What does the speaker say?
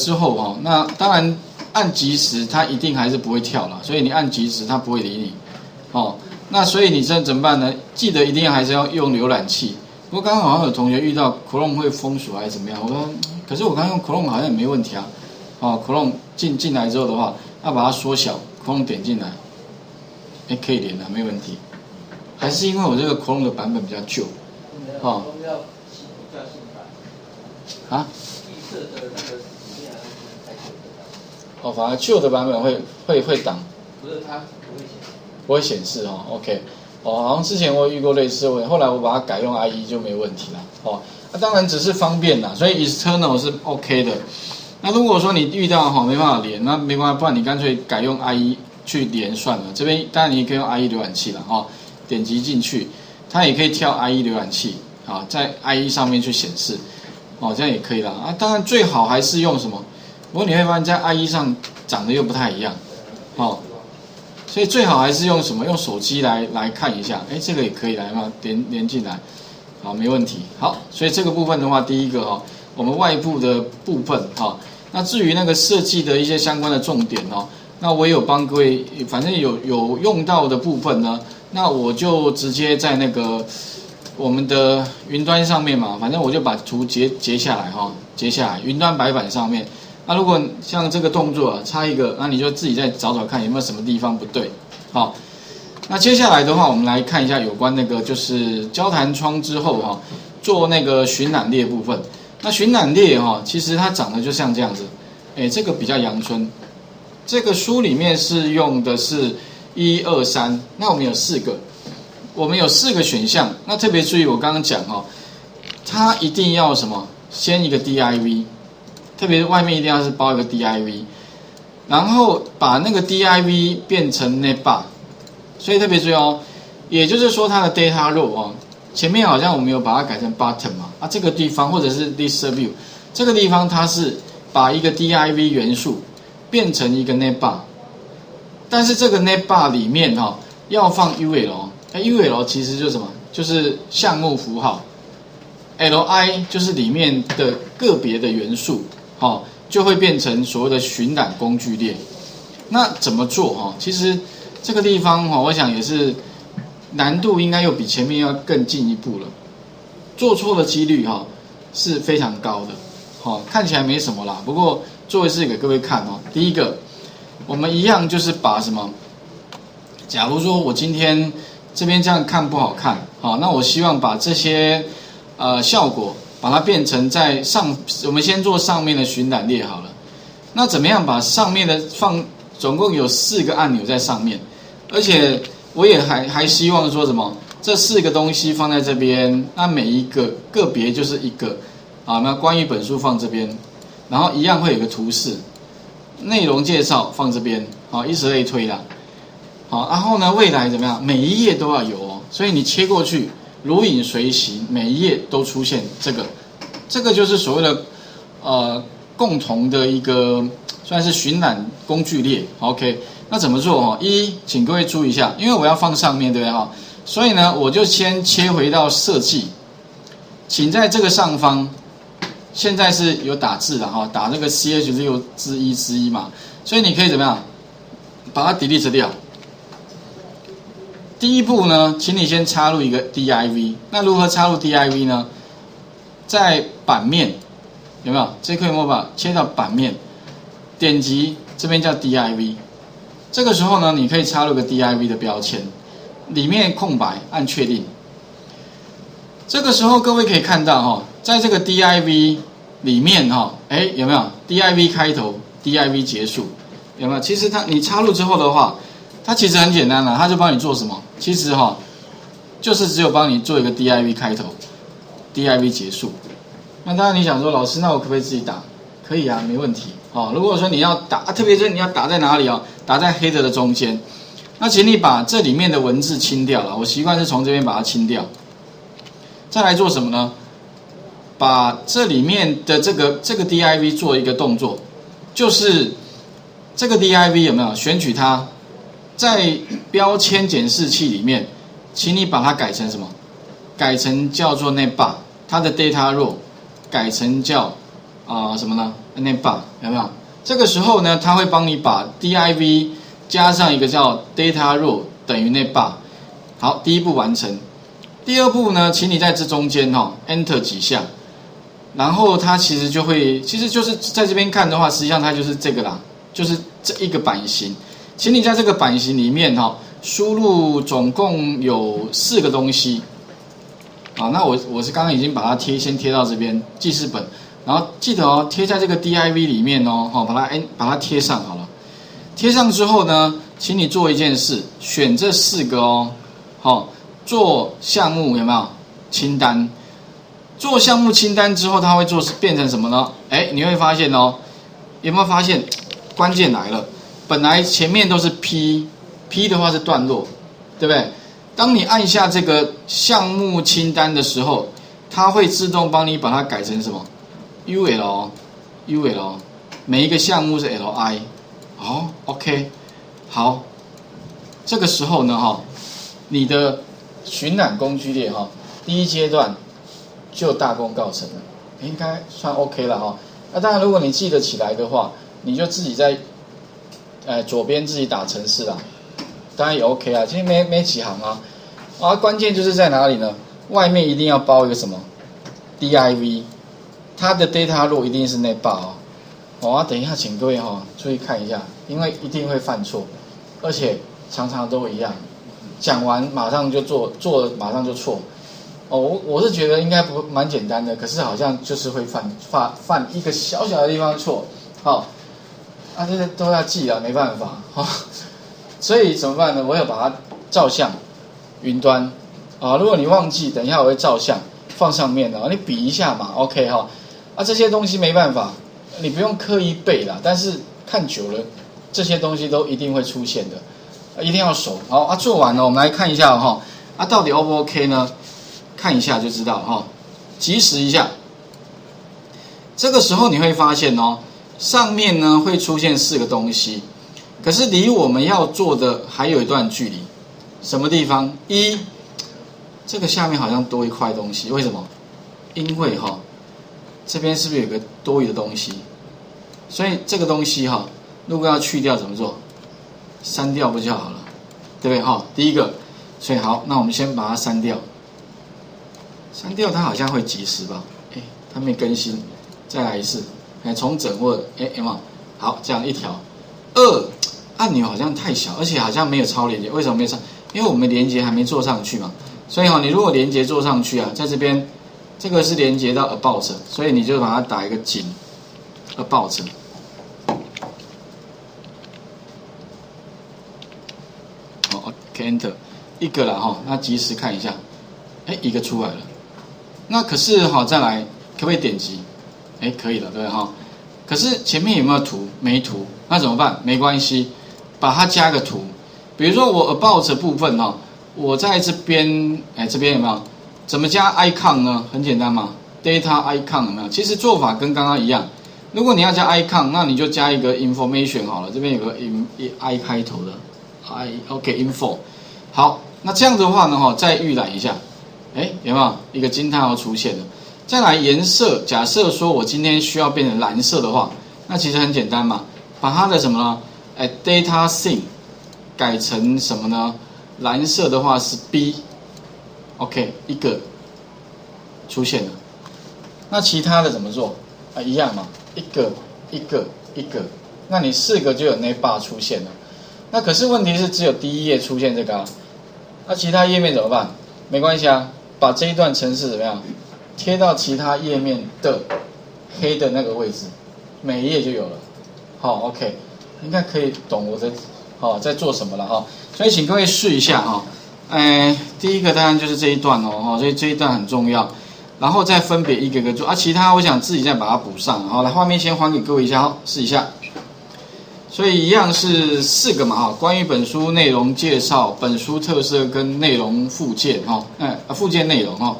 之后哈，那当然按即时它一定还是不会跳了，所以你按即时它不会理你，哦，那所以你这怎么办呢？记得一定还是要用浏览器。不过刚刚好像有同学遇到 Chrome 会封锁还是怎么样，我说可是我刚刚用 Chrome 好像也没问题啊，哦，Chrome 进进来之后的话，要把它缩小，Chrome 点进来，哎可以连了，没问题。还是因为我这个 Chrome 的版本比较旧，哦。啊？哦，反而旧的版本会会会挡，不是它不会显示，不会显示哦。OK，哦，好像之前我遇过类似的问题，后来我把它改用 IE 就没问题了。哦，那当然只是方便啦，所以 external 是 OK 的。那如果说你遇到哈没办法连，那没关系，不然你干脆改用 IE 去连算了。这边当然你也可以用 IE 浏览器了哈，点击进去，它也可以跳 IE 浏览器啊，在 IE 上面去显示。哦，这样也可以啦啊！当然最好还是用什么？不过你会发现，在 IE 上长得又不太一样，哦，所以最好还是用什么？用手机来来看一下。哎，这个也可以来嘛，连连进来，好，没问题。好，所以这个部分的话，第一个哈，我们外部的部分哈。那至于那个设计的一些相关的重点哦，那我也有帮各位，反正有有用到的部分呢，那我就直接在那个。我们的云端上面嘛，反正我就把图截截下来哈，截下来云端白板上面。那如果像这个动作差一个，那你就自己再找找看有没有什么地方不对。好，那接下来的话，我们来看一下有关那个就是交谈窗之后哈，做那个巡览列部分。那巡览列哈，其实它长得就像这样子，哎，这个比较阳春。这个书里面是用的是一二三，那我们有四个。我们有四个选项，那特别注意，我刚刚讲哦，它一定要什么？先一个 div，特别是外面一定要是包一个 div，然后把那个 div 变成 netbar，所以特别注意哦，也就是说它的 data row 哦，前面好像我们有把它改成 button 嘛，啊这个地方或者是 list view，这个地方它是把一个 div 元素变成一个 netbar，但是这个 netbar 里面哈要放 ul。那 UL 其实就是什么？就是项目符号，LI 就是里面的个别的元素，好，就会变成所谓的寻览工具列。那怎么做哈？其实这个地方哈，我想也是难度应该又比前面要更进一步了。做错的几率哈是非常高的，好，看起来没什么啦。不过做一次给各位看哦。第一个，我们一样就是把什么？假如说我今天。这边这样看不好看，好，那我希望把这些呃效果把它变成在上，我们先做上面的巡览列好了。那怎么样把上面的放，总共有四个按钮在上面，而且我也还还希望说什么，这四个东西放在这边，那每一个个别就是一个，啊，那关于本书放这边，然后一样会有个图示，内容介绍放这边，好，以此类推啦。好，然后呢？未来怎么样？每一页都要有哦，所以你切过去，如影随形，每一页都出现这个，这个就是所谓的呃共同的一个算是巡览工具列。OK，那怎么做哈？一，请各位注意一下，因为我要放上面对不对哈？所以呢，我就先切回到设计，请在这个上方，现在是有打字的哈，打那个 CH 六之一之一嘛，所以你可以怎么样，把它 delete 掉。第一步呢，请你先插入一个 div。那如何插入 div 呢？在版面有没有？这可以摸把切到版面，点击这边叫 div。这个时候呢，你可以插入个 div 的标签，里面空白，按确定。这个时候各位可以看到哈，在这个 div 里面哈，哎有没有 div 开头，div 结束，有没有？其实它你插入之后的话。它其实很简单了，它就帮你做什么？其实哈，就是只有帮你做一个 div 开头，div 结束。那当然你想说，老师，那我可不可以自己打？可以啊，没问题。哦，如果说你要打，特别是你要打在哪里啊？打在黑的的中间。那请你把这里面的文字清掉了。我习惯是从这边把它清掉。再来做什么呢？把这里面的这个这个 div 做一个动作，就是这个 div 有没有选取它？在标签检视器里面，请你把它改成什么？改成叫做那把它的 data row，改成叫啊、什么呢？net bar 有没有？这个时候呢，它会帮你把 div 加上一个叫 data row 等于 net bar。好，第一步完成。第二步呢，请你在这中间哈、enter 几下，然后它其实就会，其实就是在这边看的话，实际上它就是这个啦，就是这一个版型。请你在这个版型里面哈、输入总共有四个东西。啊，那我我是刚刚已经把它贴，先贴到这边记事本，然后记得哦，贴在这个 div 里面哦，好、把它哎把它贴上好了。贴上之后呢，请你做一件事，选这四个哦，好、做项目有没有清单？做项目清单之后，它会做变成什么呢？哎，你会发现哦，有没有发现？关键来了，本来前面都是 P，P 的话是段落，对不对？当你按下这个项目清单的时候，它会自动帮你把它改成什么？UL，UL，每一个项目是 LI，好，OK，好，这个时候呢，哈，你的寻览工具列哈，第一阶段就大功告成了，应该算 OK 了哈。那当然，如果你记得起来的话，你就自己在，呃，左边自己打程式啦，当然也 OK 啊，其实没没几行啊，啊，关键就是在哪里呢？外面一定要包一个什么 div，它的 data 路一定是 net bar 哦。啊、等一下，请各位哈、注意看一下，因为一定会犯错，而且常常都一样，讲完马上就做，做了马上就错。哦，我我是觉得应该不蛮简单的，可是好像就是会犯犯犯一个小小的地方错，好、啊，这些都要记啊，没办法，哈、所以怎么办呢？我有把它照相，云端，啊，如果你忘记，等一下我会照相放上面的，你比一下嘛，OK 哈、啊，这些东西没办法，你不用刻意背啦，但是看久了，这些东西都一定会出现的，一定要熟。好啊，做完了，我们来看一下哈、啊，到底 O 不 OK 呢？看一下就知道哈、及时一下。这个时候你会发现哦，上面呢会出现四个东西，可是离我们要做的还有一段距离。什么地方？一，这个下面好像多一块东西，为什么？因为哈、这边是不是有个多余的东西？所以这个东西哈、如果要去掉怎么做？删掉不就好了？对不对哈、第一个，所以好，那我们先把它删掉。删掉它好像会及时吧？哎，它没更新，再来一次，哎，重整或哎有没有？好，这样一条。二，按钮好像太小，而且好像没有超连接，为什么没有超？因为我们连接还没做上去嘛。所以哈、你如果连接做上去啊，在这边，这个是连接到 about，所以你就把它打一个井 about。好，OK Enter，一个了哈，那及时看一下，哎，一个出来了。那可是哈，再来可不可以点击？哎，可以了，对哈？可是前面有没有图？没图，那怎么办？没关系，把它加个图。比如说我 about 部分哈，我在这边，哎，这边有没有？怎么加 icon 呢？很简单嘛，data icon 有没有？其实做法跟刚刚一样。如果你要加 icon，那你就加一个 information 好了，这边有个 in i 开头的 i OK info。好，那这样的话呢，哈，再预览一下，哎，有没有一个惊叹号出现了？再来颜色，假设说我今天需要变成蓝色的话，那其实很简单嘛，把它的什么呢？哎，data theme 改成什么呢？蓝色的话是 B，OK，、一个出现了。那其他的怎么做？啊，一样嘛，一个一个一个，那你四个就有那 bar 出现了。那可是问题是只有第一页出现这个啊，那其他页面怎么办？没关系啊，把这一段程式怎么样贴到其他页面的黑的那个位置，每一页就有了。好，OK，应该可以懂我在好在做什么了哈。所以请各位试一下哈。哎，第一个当然就是这一段哦，哈，所以这一段很重要。然后再分别一个个做啊，其他我想自己再把它补上。好，来画面先还给各位一下，好，试一下。所以一样是四个嘛哈，关于本书内容介绍、本书特色跟内容附件哈，哎，附件内容哈。